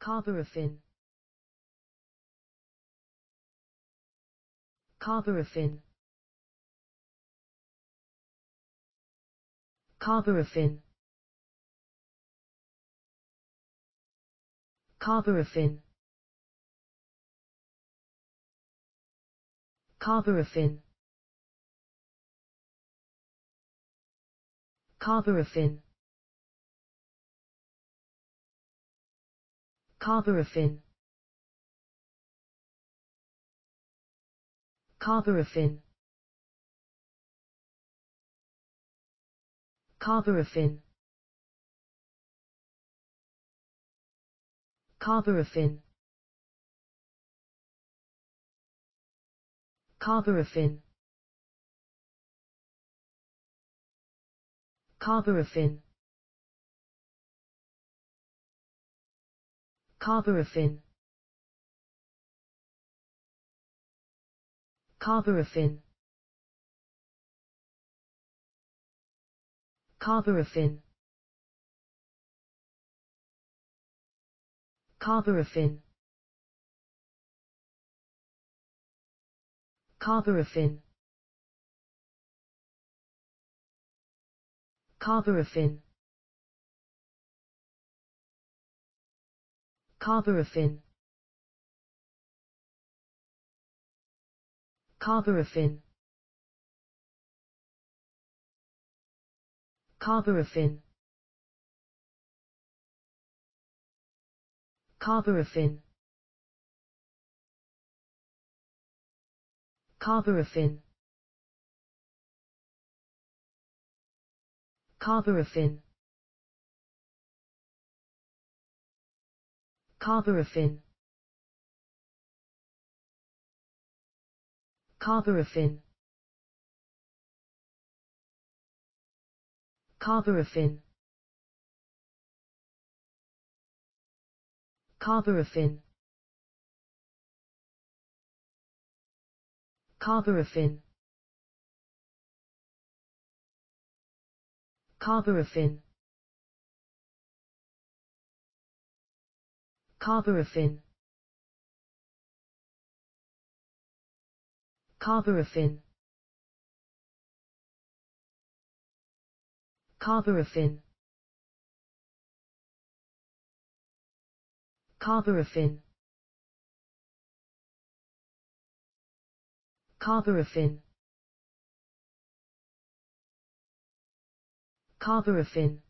Carboraffin. Carboraffin. Carboraffin. Carboraffin. Carboraffin. Carboraffin. Carboraffin. Carboraffin. Carboraffin. Carboraffin. Carboraffin. Carboraffin. Carboraffin. Carboraffin. Carboraffin. Carboraffin. Carboraffin. Carboraffin. Carboraffin. Carboraffin. Carboraffin. Carboraffin. Carboraffin. Carboraffin. Carboraffin. Carboraffin. Carboraffin. Carboraffin. Carboraffin. Carboraffin. Carboraffin. Carboraffin. Carboraffin. Carboraffin. Carboraffin. Carboraffin.